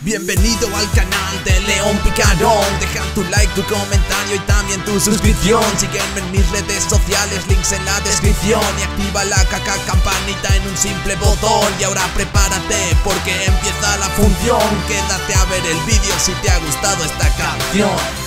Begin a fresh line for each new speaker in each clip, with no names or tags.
Bienvenido al canal de León Picarón. Deja tu like, tu comentario y también tu suscripción. Sígueme en mis redes sociales, links en la descripción. Y activa la caca campanita en un simple botón. Y ahora prepárate porque empieza la función. Quédate a ver el vídeo si te ha gustado esta canción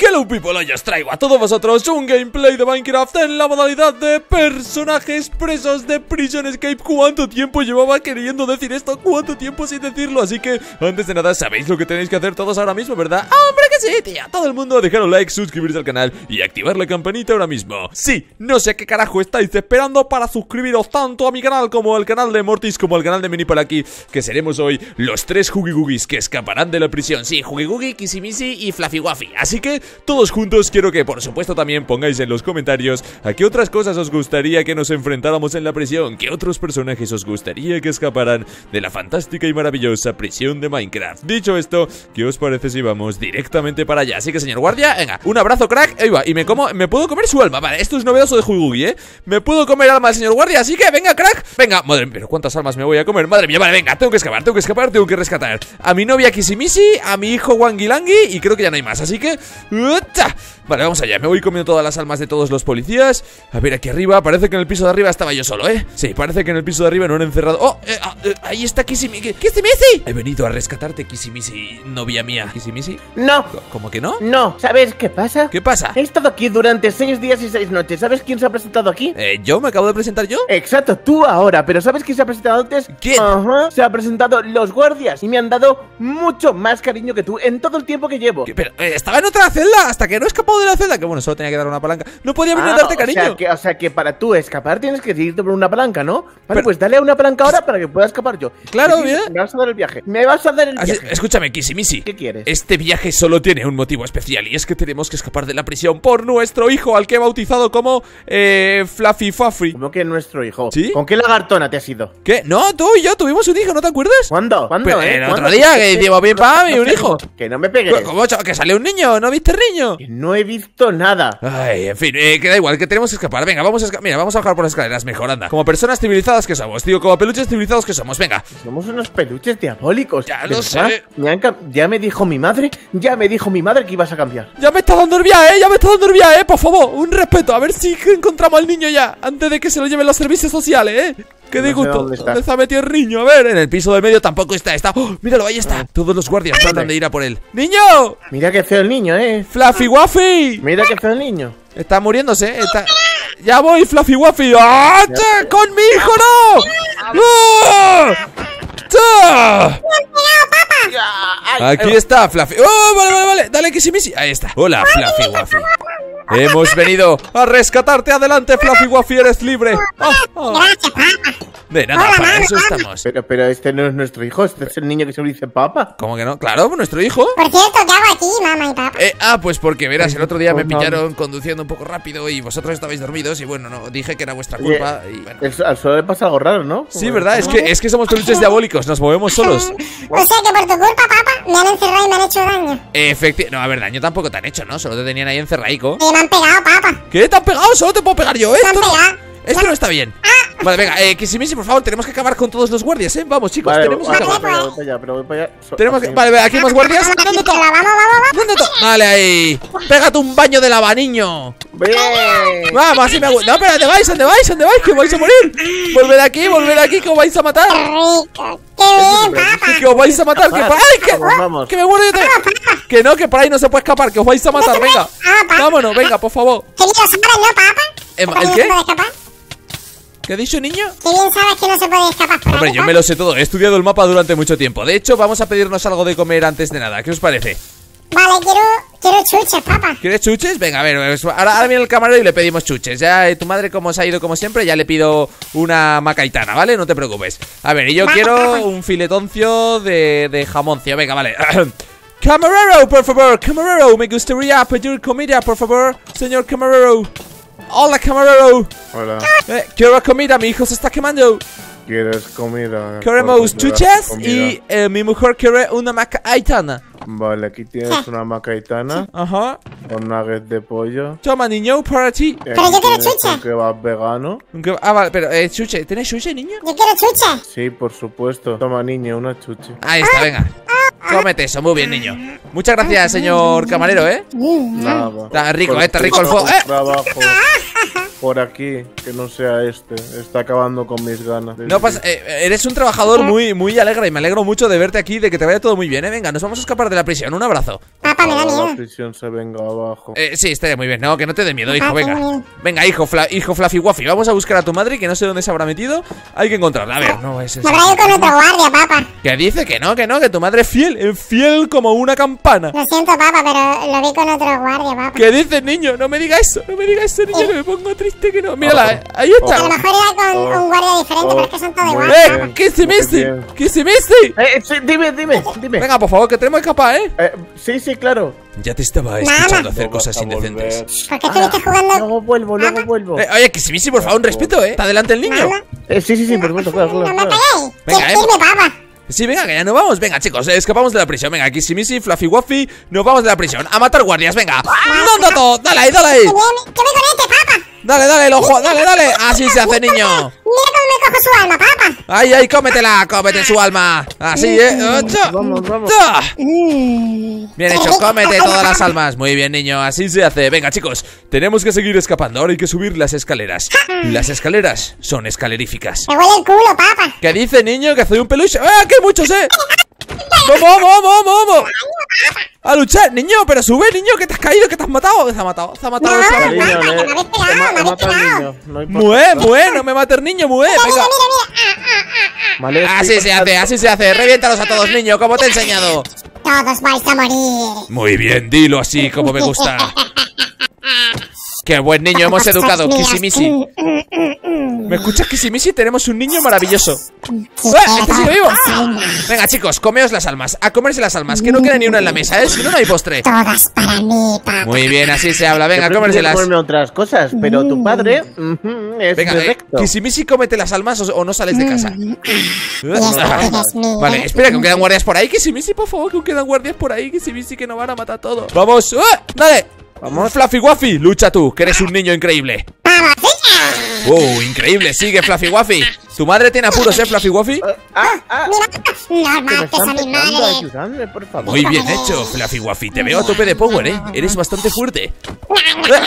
hello people, hoy os traigo a todos vosotros un gameplay de Minecraft en la modalidad de personajes presos de Prison Escape ¿Cuánto tiempo llevaba queriendo decir esto? ¿Cuánto tiempo sin decirlo? Así que, antes de nada, sabéis lo que tenéis que hacer todos ahora mismo, ¿verdad? ¡Hombre que sí, tía! Todo el mundo dejar un like, suscribirse al canal y activar la campanita ahora mismo Sí, no sé qué carajo estáis esperando para suscribiros tanto a mi canal como al canal de Mortis como al canal de Mini aquí Que seremos hoy los tres Huggy que escaparán de la prisión Sí, Huggy Googie, Kissimisi y Fluffy Así que todos juntos quiero que por supuesto también pongáis en los comentarios a qué otras cosas os gustaría que nos enfrentáramos en la prisión, qué otros personajes os gustaría que escaparan de la fantástica y maravillosa prisión de Minecraft. Dicho esto, ¿qué os parece si vamos directamente para allá? Así que señor guardia, venga, un abrazo crack, ahí va, y me como, me puedo comer su alma, vale, esto es novedoso de Jugugi, ¿eh? Me puedo comer alma del señor guardia, así que venga crack, venga, madre mía, pero ¿cuántas almas me voy a comer? Madre mía, vale, venga, tengo que escapar, tengo que escapar, tengo que rescatar a mi novia Kissimisi, a mi hijo Wangilangi y creo que ya no hay más, así que うっちゃ Vale, vamos allá, me voy comiendo todas las almas de todos los policías A ver, aquí arriba, parece que en el piso de arriba estaba yo solo, ¿eh? Sí, parece que en el piso de arriba no han encerrado ¡Oh! Eh, ah, eh, ahí está Kissimisi ¡Kissimisi! He venido a rescatarte, Kissimisi, novia mía ¿Kissimisi?
No
¿Cómo que no?
No, ¿sabes qué pasa?
¿Qué pasa?
He estado aquí durante seis días y seis noches ¿Sabes quién se ha presentado aquí?
Eh, ¿yo? ¿Me acabo de presentar yo?
Exacto, tú ahora, pero ¿sabes quién se ha presentado antes?
¿Quién?
Ajá, se ha presentado los guardias y me han dado mucho más cariño que tú en todo el tiempo que llevo
Pero, eh, estaba en otra celda hasta que no escapó de la celda Que bueno, solo tenía que dar una palanca No podía venir a
Ah,
darte
o
cariño
sea, que, o sea que para tú escapar tienes que irte por una palanca, ¿no? Vale, pues dale a una palanca ahora para que pueda escapar yo
Claro, bien.
Me vas a dar el viaje Me vas a dar el
Así-
viaje
escúchame, Kissimisi
¿Qué quieres?
Este viaje solo tiene un motivo especial Y es que tenemos que escapar de la prisión por nuestro hijo Al que he bautizado como... Eh... Fluffy Fuffy
¿Cómo que nuestro hijo?
¿Sí?
¿Con qué lagartona te has ido?
¿Qué? No, tú y yo tuvimos un hijo, ¿no te acuerdas?
¿Cuándo? ¿Cuándo,
Pero
eh?
el
¿Cuándo?
otro día que hicimos bien para mí, un hijo
Que no me pegues
¿Cómo? Que salió un niño, ¿no viste el niño?
Que no he visto nada.
Ay, en fin, eh, que da igual, que tenemos que escapar. Venga, vamos a escapar, mira, vamos a bajar por las escaleras Mejor, anda. Como personas civilizadas que somos, tío, como peluches civilizados que somos Venga,
Somos unos peluches diabólicos.
Ya
¿De
lo sé.
Me han cam- ya me dijo mi madre Ya me dijo mi madre que ibas a cambiar.
Ya me está dando nervia, eh, ya me está dando nervia, eh, por favor, un respeto, a ver si encontramos al niño ya, antes de que se lo lleven los servicios sociales, eh. Qué
No
disgusto.
dónde está.
¿Dónde se ha metido el niño? A ver, en el piso del medio tampoco está, está. ¡Oh, míralo, ahí está. Todos los guardias tratan de ir a por él. ¡Niño!
Mira qué feo el niño, eh
¡Fluffy Waffy!
Mira qué feo el niño
Está muriéndose, eh, está. Ya voy, Fluffy Waffy. ¡Ah! ¡Con mi hijo no! ¡Ah! ¡Cha! Aquí está Fluffy. ¡Oh, vale, vale, vale! Dale, Kissimisi. Ahí está. Hola, Fluffy Waffy. Hemos venido a rescatarte. Adelante, Fluffy Waffy, eres libre.
Gracias, papá.
De nada, para eso estamos.
Pero, pero este no es nuestro hijo Este es el niño que se lo dice papa
¿Cómo que no? Claro, nuestro hijo.
Por cierto, ¿qué hago aquí, mamá y papá?
Eh, ah, pues porque verás, el otro día me
Pues
pillaron conduciendo un poco rápido y vosotros estabais dormidos y bueno, no, dije que era vuestra culpa y bueno.
El- Al suelo le pasa algo raro, ¿no?
Sí, verdad, es que, es que somos peluches diabólicos, nos movemos solos.
O sea que por tu culpa, papá, me han encerrado y me han hecho daño.
Efectivamente, no, a ver, daño tampoco te han hecho, ¿no? Solo te tenían ahí encerraico.
Me han pegado, papá.
¿Qué? ¿Te han pegado? Solo te puedo pegar yo, ¿eh?
Me han
Esto no,
pegado.
esto no está bien. Vale, venga, eh, Kissimisi, por favor, tenemos que acabar con todos los guardias, ¿eh? Vamos, chicos,
Vale,
tenemos que
vale,
acabar.
voy para allá, pero voy para allá.
Tenemos que... Vale, vale, aquí hay más guardias.
Vamos,
¿Dónde
vamos, vamos,
Vale, ahí. Pégate un baño de lava, niño.
Bien.
Vamos, así me gusta. No, pero ¿dónde vais? ¿Dónde vais? ¿Dónde vais? Que vais a morir. Volver aquí, volver aquí, que os vais a matar. Que os vais a matar. Que por ahí, que,
Vamos,
que me muero yo también. Que no, que por ahí no se puede escapar. Que os vais a matar. Venga. Vámonos, venga, por favor.
Qué sabes, ¿no, papá?
Em, ¿el qué? ¿Qué ha dicho, niño?
Qué bien sabes que no se puede escapar por
Hombre,
ahí,
yo me lo sé todo. He estudiado el mapa durante mucho tiempo. De hecho, vamos a pedirnos algo de comer antes de nada. ¿Qué os parece?
Vale, quiero, quiero chuches, papá.
¿Quieres chuches? Venga, a ver, ahora, ahora viene el camarero y le pedimos chuches. Ya eh, tu madre, como se ha ido como siempre, ya le pido una macaitana, ¿vale? No te preocupes. A ver, y yo quiero un filetoncio de, de jamoncio. Venga, vale. Camarero, por favor, camarero, me gustaría pedir comida, por favor, señor camarero. Hola, camarero.
Hola.
Eh, quiero comida, mi hijo se está quemando.
¿Quieres comida?
Queremos chuches
comida.
y eh, mi mujer quiere una macaitana.
Vale, aquí tienes una macaitana
Ajá.
con nuggets de pollo.
Toma, niño, para ti.
Y
Pero yo quiero chuche.
un kebab vegano.
Ah, vale, pero, eh, chuche, ¿tienes chuche, niño?
Yo quiero chuche.
Sí, por supuesto. Toma, niño, una chuche.
Ahí está, venga. Cómete eso, muy bien, niño. Muchas gracias, señor camarero, ¿eh?
Nada.
Está rico, eh, está rico el fuego. ¡Eh!
Trabajo por aquí, que no sea este. Está acabando con mis ganas.
No pasa, eh, eres un trabajador muy, muy alegre y me alegro mucho de verte aquí, de que te vaya todo muy bien, ¿eh? Venga, nos vamos a escapar de la prisión. Un abrazo.
Papá, me da
Ahora la
miedo.
prisión se venga abajo.
Eh, sí, estaría muy bien. No, que no te dé miedo, hijo, venga.
miedo.
Venga, hijo, fla- hijo Fluffy Waffy. Vamos a buscar a tu madre, que no sé dónde se habrá metido. Hay que encontrarla. A ver, no es
Me habrá ido con otro guardia, papá.
Que dice que no, que no, que tu madre es fiel, es fiel como una campana.
Lo siento, papá, pero lo vi con otro guardia, papá.
¿Qué dices, niño? No me diga eso, no me diga eso, niño, que me pongo triste que no. Mírala, eh, ahí
A lo
está.
mejor iba con un guardia diferente,
Oh.
pero es que son todos iguales,
¡Eh! ¿Qué se me
bien.
¿Qué se me hace?
Eh, sí, dime, dime, dime.
Venga, por favor, que tenemos que escapar, ¿eh?
Eh, sí, sí, claro.
Ya te estaba
escuchando
hacer
No
cosas indecentes.
¿Por qué estuviste jugando?
Luego vuelvo, luego vuelvo.
Eh, oye, Kisimisi, por favor, un respeto, ¿eh? Está delante el niño.
Eh, sí, sí, sí, por supuesto, claro,
no
claro.
me
claro.
calléis.
Venga, eh.
papá.
Sí, venga, que ya nos vamos. Venga, chicos, eh, escapamos de la prisión. Venga, Kisimisi, Fluffy Waffy, nos vamos de la prisión. A matar guardias, venga. ¡No, todo! ¡Dale ahí, dale ahí!
Que voy que con este.
¡Dale, dale, el ojo! ¡Dale, dale! Así se hace, niño.
Mira cómo me cojo su alma, papá.
¡Ay, ay, cómetela! ¡Cómete su alma! Así, ¿eh? ¡Ocha!
Vamos, vamos.
¡Ta!
Mm.
Bien hecho, cómete todas las almas. Muy bien, niño, así se hace. Venga, chicos, tenemos que seguir escapando. Ahora hay que subir las escaleras. Las escaleras son escaleríficas.
Me huele el culo, papá.
¿Qué dice, niño? Que soy un peluche. ¡Ah, que hay muchos, eh! ¡Vamos, vamos, vamos, vamos! A luchar, niño, pero sube, niño, que te has caído, que te has matado. Te has matado, se ha matado.
No,
se ha matado.
Me pegado,
he. No
me mate el niño, mué.
Mira,
Venga.
mira, mira. Ah, ah, ah,
Vale,
Así se hace, así se hace. Reviéntalos a todos, niño, como te he enseñado.
ah. Todos vais a morir.
Muy bien, dilo así, como me gusta. Qué buen niño hemos educado, Kisimisi. ¿Me escuchas, Kisimisi? Tenemos un niño maravilloso. ¡Ah, este sigue vivo! Venga, chicos, comeos las almas. A comerse las almas, que no queda ni una en la mesa, ¿eh? Si no, no hay postre.
Todas para mí, papá.
Muy bien, así se habla. Venga, cómerselas.
comerme otras cosas, pero tu padre ujú, es
Venga, eh,
recto.
Kisimisi, cómete las almas o, o no sales de casa.
mío.
Vale, espera, que aún quedan guardias por ahí. Kisimisi, por favor, que aún quedan guardias por ahí. Kisimisi, que nos van a matar todos. ¡Vamos! ¡Ah! ¡Dale! Vamos, Fluffy Waffy, lucha tú, que eres un niño increíble. ¡Uh, increíble! Sigue, Fluffy Waffy. Tu madre tiene apuros, ¿eh, Fluffy Waffy?
Ah, ah,
Mira, no mates a mi madre.
ayudadme, por favor.
Muy bien hecho, Fluffy Waffy. Te veo a tope de power, ¿eh? Eres bastante fuerte. Eh,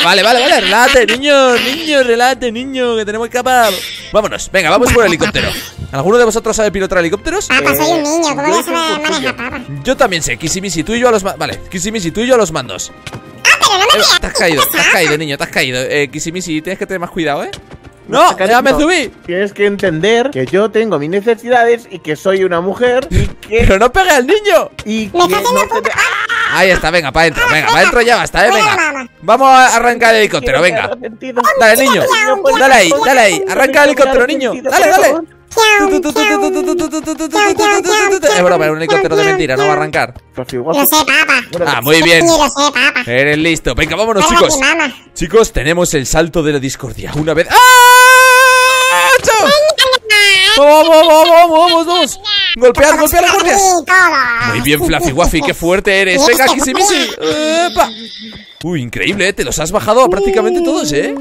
Vale, vale, vale. Relájate, niño, niño, relájate, niño, que tenemos que escapar. Vámonos, venga, vamos por el helicóptero. ¿Alguno de vosotros sabe pilotar helicópteros?
Papá, soy un niño. ¿Cómo
yo
voy a saber manejar, papá?
Yo también sé, Kisimisi, tú y yo a los mandos. Vale, Kisimisi, tú y yo a los mandos.
Ah,
Eh, te has caído, te has caído, niño, te has caído. Eh, Kisimisi, tienes que tener más cuidado, ¿eh? ¡No! ¡Ya me subí!
Tienes que entender que yo tengo mis necesidades y que soy una mujer y que,
¡Pero no pegue al niño!
y que no te-
pupa.
Ahí está, venga, para adentro, venga, para adentro ya basta, eh, venga. Vamos a arrancar el helicóptero, venga. Dale, niño. Dale ahí, dale ahí. Arranca el helicóptero, niño. Dale, dale. Es broma, es un helicóptero de mentira, no va a arrancar.
Lo sé, papá.
Ah, muy bien. Eres listo. Venga, vámonos, chicos. Chicos, tenemos el salto de la discordia. Una vez. ¡Ah! ¡Vamos, vamos, vamos, vamos, vamos! ¡Golpead, golpead las guardias! Muy bien, Fluffy Waffy, qué fuerte eres. ¡Venga, Kisimisi! ¡Epa! Uy, increíble, ¿eh? Te los has bajado a prácticamente todos, ¿eh?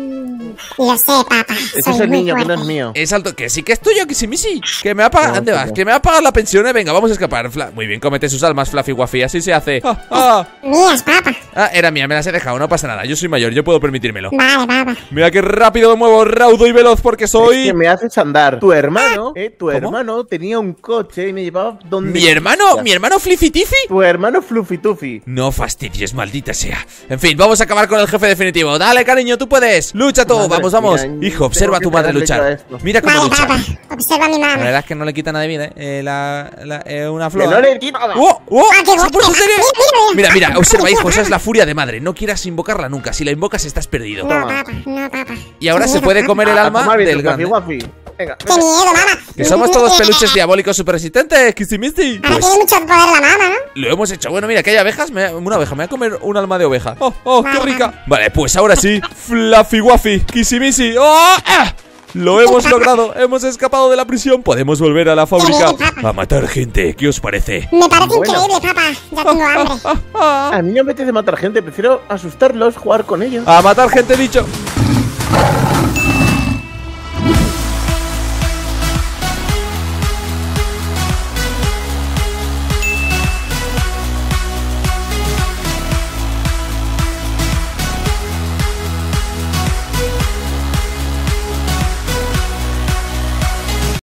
Lo sé, papá.
Ese es el niño, que no
fuerte.
es mío.
Es alto, que sí que es tuyo, Kisimisi. Que me va a pagar.
No,
¿Dónde vas? Que me va a pagar la pensión, ¿eh? Venga, vamos a escapar. Fla- Muy bien, comete sus almas, Fluffy Waffy. Así se hace. Ah, ah.
Mías, papá.
Ah, era mía, me las he dejado, no pasa nada. Yo soy mayor, yo puedo permitírmelo.
Vale, papá.
Mira qué rápido me muevo, raudo y veloz porque
Es
soy.
que me haces andar. Tu hermano, eh, tu
¿Cómo?
hermano tenía un coche y me llevaba donde.
¿Mi hermano? ¿Mi hermano Fliffy Tiffy?
Tu hermano Fluffy Tuffy.
No fastidies, maldita sea. En fin, vamos a acabar con el jefe definitivo. Dale, cariño, tú puedes. Lucha tú,
Madre
vamos, vamos.
mía,
Hijo, observa a tu madre luchar. Mira cómo
Vale,
lucha.
papá. Observa a mi
La
mamá.
verdad es que no le quita nada de vida, ¿eh? Eh, la, la- eh, una
Que
flor.
no le quito nada.
¡Oh! ¡Oh!
Ah, qué
¿Se ha puesto en
guapo.
serio?
Mira,
Mira,
mira.
mira, observa, hijo, esa es la furia de madre. No quieras invocarla nunca. Si la invocas, estás perdido.
No, papá. No, papá.
Y ahora se puede comer el
A
alma
tomar
del grande.
Venga,
Qué miedo, mamá.
Que somos todos peluches diabólicos super resistentes, Kissimisi.
Ahora
Pues
tiene mucho poder la mamá, ¿no?
lo hemos hecho. Bueno, mira, que hay abejas. Me- una abeja, me voy a comer un alma de oveja. ¡Oh, oh, qué rica! Vale, pues ahora sí, Fluffy Waffy, Kissimisi. ¡Oh! ¡Ah! Lo hemos logrado, hemos escapado de la prisión, podemos volver a la fábrica a matar gente. ¿Qué os parece?
Me parece
Bueno.
increíble, papá. Ya tengo hambre.
A mí no me apetece matar gente, prefiero asustarlos, jugar con ellos.
A matar gente, dicho.